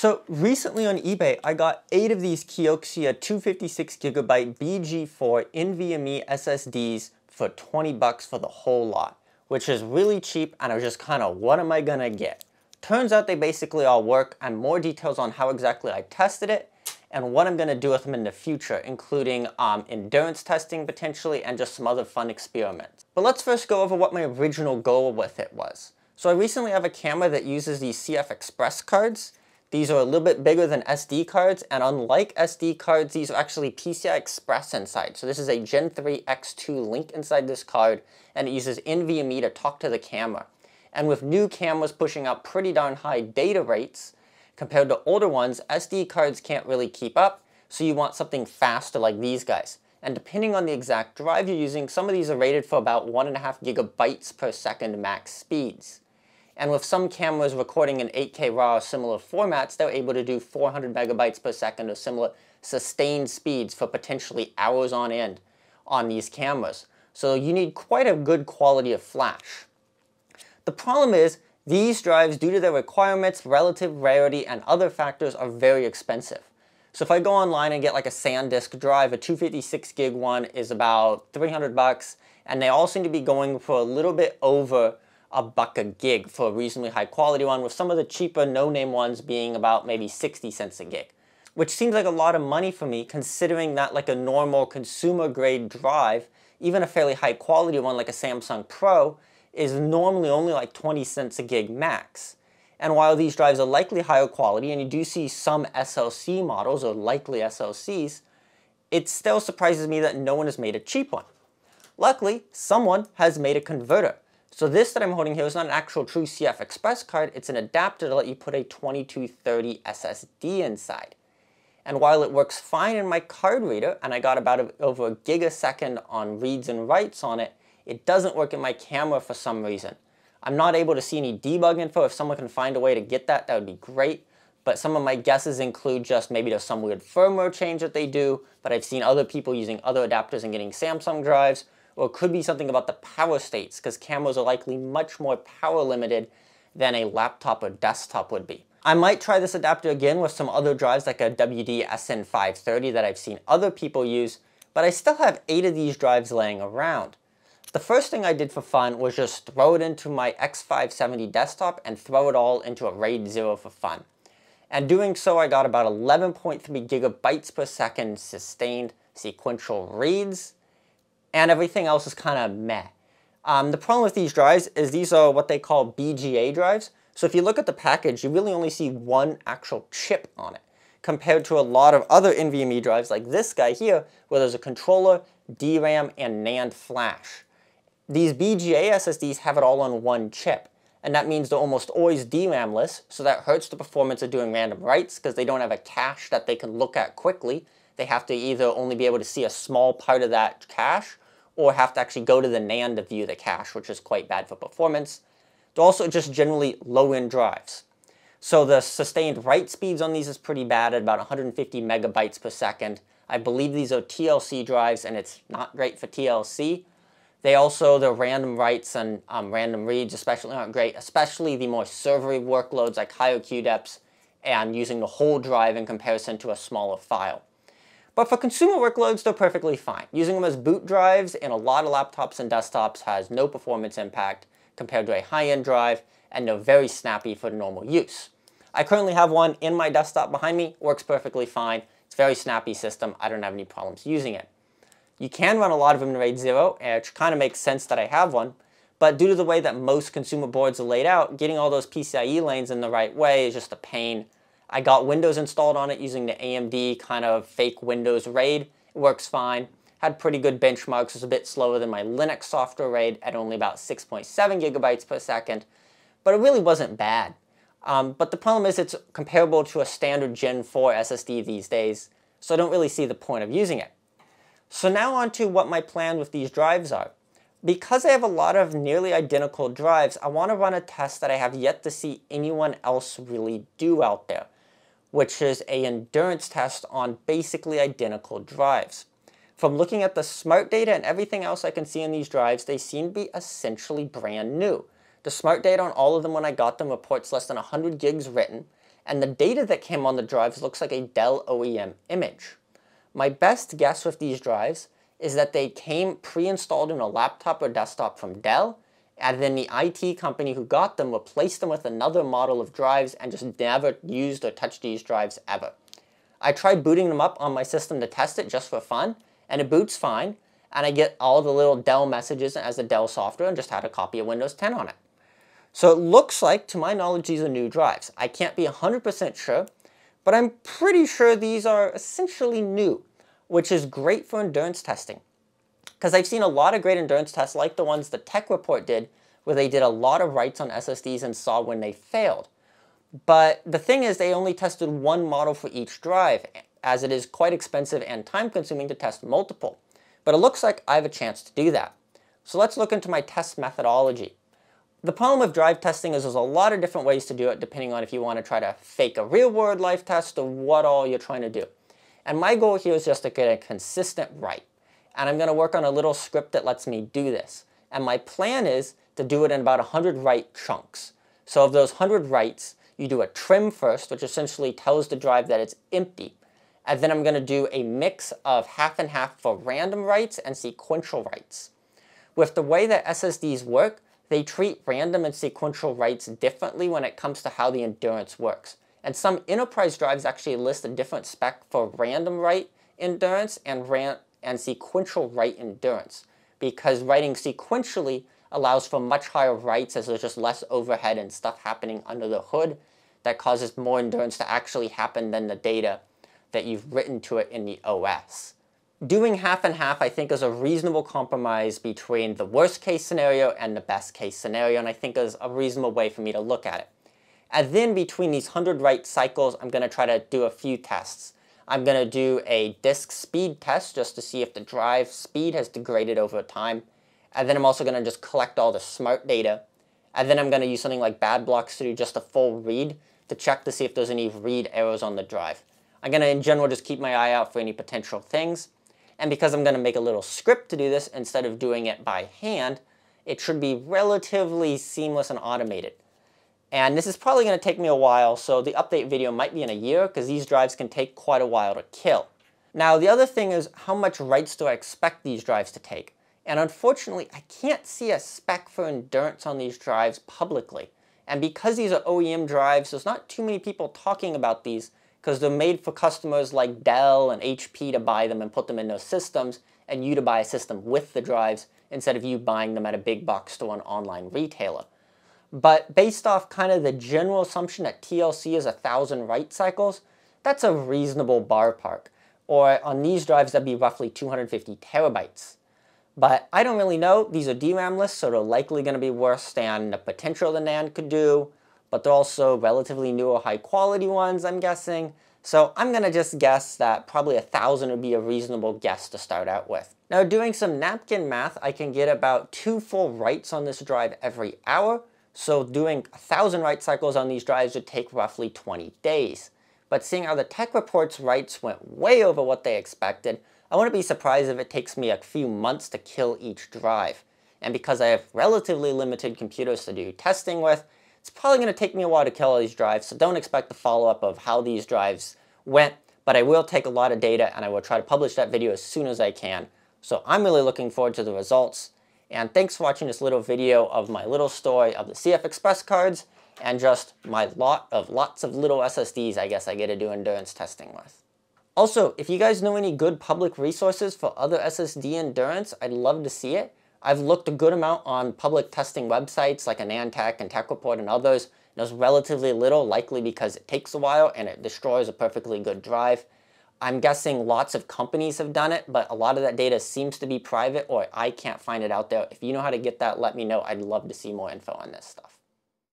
So recently on eBay, I got eight of these Kioxia 256GB BG4 NVMe SSDs for 20 bucks for the whole lot, which is really cheap and I was just kind of, what am I gonna get? Turns out they basically all work and more details on how exactly I tested it and what I'm gonna do with them in the future, including um, endurance testing potentially and just some other fun experiments. But let's first go over what my original goal with it was. So I recently have a camera that uses these CF Express cards. These are a little bit bigger than SD cards, and unlike SD cards, these are actually PCI Express inside. So this is a Gen 3 X2 link inside this card, and it uses NVMe to talk to the camera. And with new cameras pushing out pretty darn high data rates, compared to older ones, SD cards can't really keep up, so you want something faster like these guys. And depending on the exact drive you're using, some of these are rated for about 1.5 gigabytes per second max speeds. And with some cameras recording in 8K RAW or similar formats, they're able to do 400 megabytes per second or similar sustained speeds for potentially hours on end on these cameras. So you need quite a good quality of flash. The problem is, these drives, due to their requirements, relative rarity, and other factors, are very expensive. So if I go online and get like a SanDisk drive, a 256 gig one is about 300 bucks, and they all seem to be going for a little bit over a buck a gig for a reasonably high quality one, with some of the cheaper no-name ones being about maybe 60 cents a gig. Which seems like a lot of money for me considering that like a normal consumer grade drive, even a fairly high quality one like a Samsung Pro, is normally only like 20 cents a gig max. And while these drives are likely higher quality, and you do see some SLC models or likely SLCs, it still surprises me that no one has made a cheap one. Luckily, someone has made a converter. So this that I'm holding here is not an actual true CF Express card, it's an adapter to let you put a 2230 SSD inside. And while it works fine in my card reader, and I got about a, over a gigasecond on reads and writes on it, it doesn't work in my camera for some reason. I'm not able to see any debug info. If someone can find a way to get that, that would be great. But some of my guesses include just maybe there's some weird firmware change that they do, but I've seen other people using other adapters and getting Samsung drives, or it could be something about the power states, because cameras are likely much more power limited than a laptop or desktop would be. I might try this adapter again with some other drives like a WD SN530 that I've seen other people use, but I still have eight of these drives laying around. The first thing I did for fun was just throw it into my X570 desktop and throw it all into a RAID 0 for fun. And doing so, I got about 11.3 gigabytes per second sustained sequential reads and everything else is kind of meh. Um, the problem with these drives is these are what they call BGA drives. So if you look at the package, you really only see one actual chip on it, compared to a lot of other NVMe drives like this guy here, where there's a controller, DRAM, and NAND flash. These BGA SSDs have it all on one chip, and that means they're almost always DRAMless, so that hurts the performance of doing random writes because they don't have a cache that they can look at quickly. They have to either only be able to see a small part of that cache or have to actually go to the NAND to view the cache, which is quite bad for performance. They're also just generally low-end drives. So the sustained write speeds on these is pretty bad at about 150 megabytes per second. I believe these are TLC drives and it's not great for TLC. They also, the random writes and um, random reads especially aren't great, especially the more servery workloads like higher depths and using the whole drive in comparison to a smaller file. But for consumer workloads, they're perfectly fine. Using them as boot drives in a lot of laptops and desktops has no performance impact compared to a high-end drive, and they're very snappy for normal use. I currently have one in my desktop behind me, works perfectly fine. It's a very snappy system. I don't have any problems using it. You can run a lot of them in RAID 0, which kind of makes sense that I have one, but due to the way that most consumer boards are laid out, getting all those PCIe lanes in the right way is just a pain. I got Windows installed on it using the AMD kind of fake Windows RAID. It works fine. Had pretty good benchmarks. It's a bit slower than my Linux software RAID at only about 6.7 gigabytes per second, but it really wasn't bad. Um, but the problem is it's comparable to a standard Gen 4 SSD these days, so I don't really see the point of using it. So now on to what my plan with these drives are. Because I have a lot of nearly identical drives, I want to run a test that I have yet to see anyone else really do out there which is a endurance test on basically identical drives. From looking at the smart data and everything else I can see in these drives, they seem to be essentially brand new. The smart data on all of them when I got them reports less than 100 gigs written, and the data that came on the drives looks like a Dell OEM image. My best guess with these drives is that they came pre-installed in a laptop or desktop from Dell, and then the IT company who got them replaced them with another model of drives and just never used or touched these drives ever. I tried booting them up on my system to test it just for fun, and it boots fine, and I get all the little Dell messages as a Dell software and just had a copy of Windows 10 on it. So it looks like, to my knowledge, these are new drives. I can't be 100% sure, but I'm pretty sure these are essentially new, which is great for endurance testing. Because I've seen a lot of great endurance tests like the ones the Tech Report did, where they did a lot of writes on SSDs and saw when they failed. But the thing is, they only tested one model for each drive, as it is quite expensive and time consuming to test multiple. But it looks like I have a chance to do that. So let's look into my test methodology. The problem with drive testing is there's a lot of different ways to do it depending on if you want to try to fake a real world life test or what all you're trying to do. And my goal here is just to get a consistent write. And I'm going to work on a little script that lets me do this. And my plan is to do it in about 100 write chunks. So of those 100 writes, you do a trim first, which essentially tells the drive that it's empty. And then I'm going to do a mix of half and half for random writes and sequential writes. With the way that SSDs work, they treat random and sequential writes differently when it comes to how the endurance works. And some enterprise drives actually list a different spec for random write endurance and, ran and sequential write endurance because writing sequentially allows for much higher writes as there's just less overhead and stuff happening under the hood that causes more endurance to actually happen than the data that you've written to it in the OS. Doing half and half, I think, is a reasonable compromise between the worst case scenario and the best case scenario, and I think is a reasonable way for me to look at it. And then between these 100 write cycles, I'm going to try to do a few tests. I'm going to do a disk speed test just to see if the drive speed has degraded over time. And then I'm also going to just collect all the smart data. And then I'm going to use something like BadBlocks to do just a full read to check to see if there's any read errors on the drive. I'm going to, in general, just keep my eye out for any potential things. And because I'm going to make a little script to do this instead of doing it by hand, it should be relatively seamless and automated. And this is probably going to take me a while, so the update video might be in a year because these drives can take quite a while to kill. Now, the other thing is how much writes do I expect these drives to take? And unfortunately, I can't see a spec for endurance on these drives publicly. And because these are OEM drives, there's not too many people talking about these, because they're made for customers like Dell and HP to buy them and put them in those systems, and you to buy a system with the drives instead of you buying them at a big box store and online retailer. But based off kind of the general assumption that TLC is a thousand write cycles, that's a reasonable bar park. Or on these drives, that'd be roughly 250 terabytes. But I don't really know. These are DRAMless, so they're likely going to be worse than the potential the NAND could do but they're also relatively new or high quality ones, I'm guessing. So I'm going to just guess that probably a thousand would be a reasonable guess to start out with. Now doing some napkin math, I can get about two full writes on this drive every hour. So doing a thousand write cycles on these drives would take roughly 20 days. But seeing how the tech reports writes went way over what they expected, I wouldn't be surprised if it takes me a few months to kill each drive. And because I have relatively limited computers to do testing with, it's probably going to take me a while to kill all these drives, so don't expect the follow-up of how these drives went, but I will take a lot of data and I will try to publish that video as soon as I can. So I'm really looking forward to the results. And thanks for watching this little video of my little story of the CF Express cards and just my lot of lots of little SSDs I guess I get to do endurance testing with. Also, if you guys know any good public resources for other SSD endurance, I'd love to see it. I've looked a good amount on public testing websites like AnandTech and TechReport and others. There's relatively little, likely because it takes a while and it destroys a perfectly good drive. I'm guessing lots of companies have done it, but a lot of that data seems to be private or I can't find it out there. If you know how to get that, let me know. I'd love to see more info on this stuff.